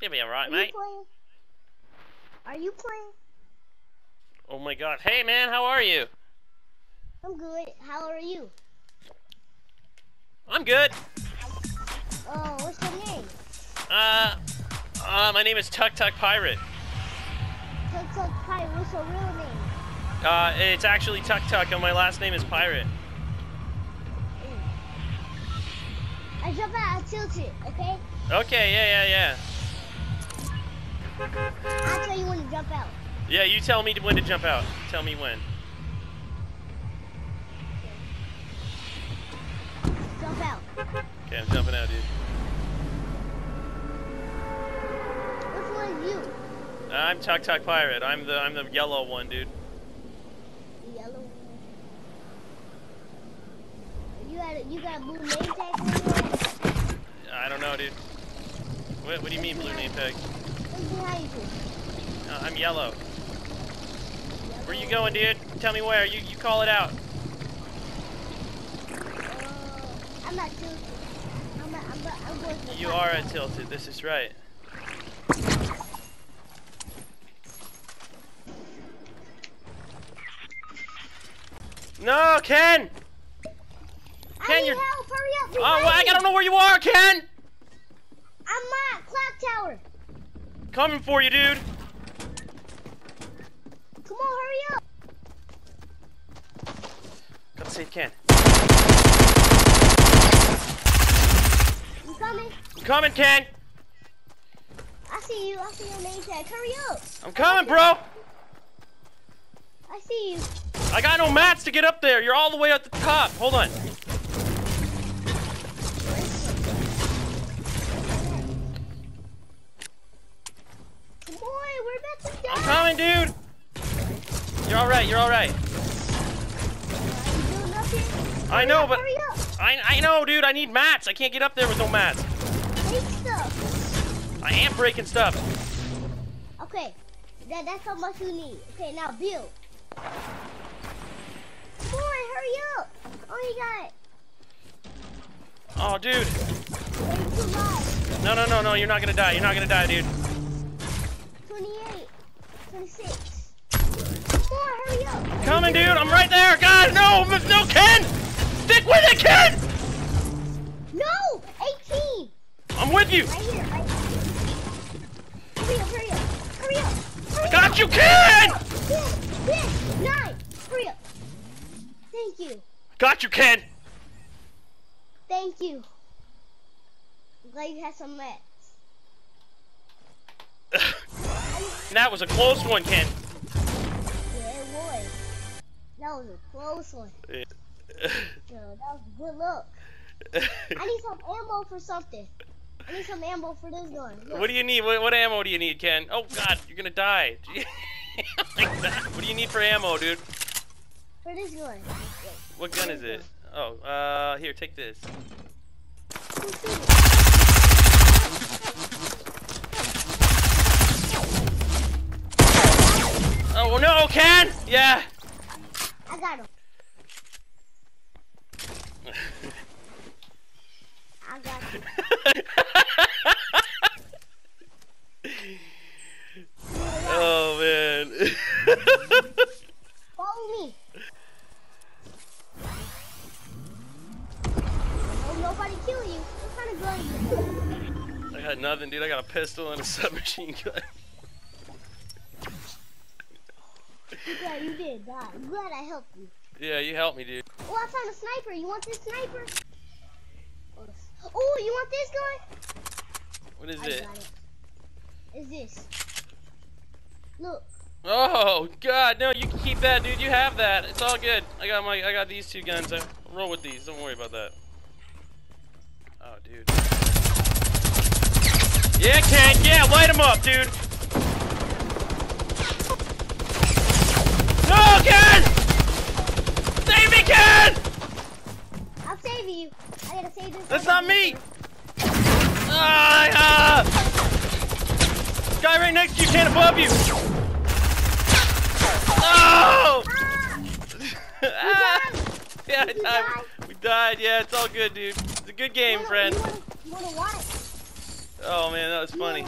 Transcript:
Should be alright, Are mate. you playing? Are you playing? Oh my god. Hey man, how are you? I'm good. How are you? I'm good. Oh, what's your name? Uh, uh, my name is Tuk Tuk Pirate. Tuk Tuk Pirate. What's your real name? Uh, it's actually Tuk Tuk, and my last name is Pirate. I jump out. I tilt it. Okay. Okay, yeah, yeah, yeah, I'll tell you when to jump out. yeah. You tell me when to jump out. Tell me when. Jump out. Okay, I'm jumping out, dude. Which one is you? I'm Tuk Tuk Pirate. I'm the I'm the yellow one, dude. The yellow. You got a, you got blue name tag on your I don't know, dude. What, what do you mean blue name tag? Let me see how you do. Uh, I'm yellow. Where you going, dude? Tell me where. You you call it out. Uh, I'm not tilted. I'm not, I'm, not, I'm going to You are at tilted. This is right. No, Ken. I Ken, you're- help. Hurry up. Oh, well, I gotta know where you are, Ken. I'm not. Clock tower. Coming for you, dude. Come on, hurry up. Gotta save Ken. You coming? I'm coming, Ken. I see you. I see your name tag. Hurry up. I'm coming, bro. I see you. I got no mats to get up there. You're all the way at the top. Hold on. Coming, dude. You're all right. You're all right. You doing nothing? I know, up, but. I I know, dude. I need mats. I can't get up there with no mats. Take stuff. I am breaking stuff. Okay, that, that's how much you need. Okay, now build. Come on, hurry up. Oh, you got it. Oh, dude. No, no, no, no. You're not gonna die. You're not gonna die, dude. 28, 26. Come on, hurry up. Coming, dude. I'm right there. God, no, no, Ken. Stick with it, Ken. No, 18. I'm with you. Right here, right here. Hurry up, hurry up, hurry up. Hurry I got up. you, Ken. Hurry up. Thank you, Got you, Ken. thank you. I'm glad you had some mats. That was a close one, Ken. Yeah, it was. That was a close one. Yo, that was a good look. I need some ammo for something. I need some ammo for this gun. Look. what do you need? What, what ammo do you need, Ken? Oh God, you're gonna die. like. What do you need for ammo, dude? For this gun. What gun is it? Oh, uh, here, take this. No, Ken! Yeah. I got him. I got him. oh man. Follow me. No, nobody kill you. What kind of gun you? I got nothing, dude. I got a pistol and a submachine gun. Glad you did die. I'm glad I helped you. Yeah, you helped me, dude. Oh, I found a sniper. You want this sniper? Oh, you want this gun? What is I it? got it. Is this? Look. Oh God, no! You can keep that, dude. You have that. It's all good. I got my, I got these two guns. I'll roll with these. Don't worry about that. Oh, dude. Yeah, Ken. Yeah, light him up, dude. Ken! Save me, Ken! I'm saving you. I gotta save this. That's not me. Ah! ah. Guy right next to you, Ken, above you. Oh! Ah! Ah! Yeah, I died. We died. Yeah, it's all good, dude. It's a good game, friend. You wanna, you wanna watch? Oh man, that was funny.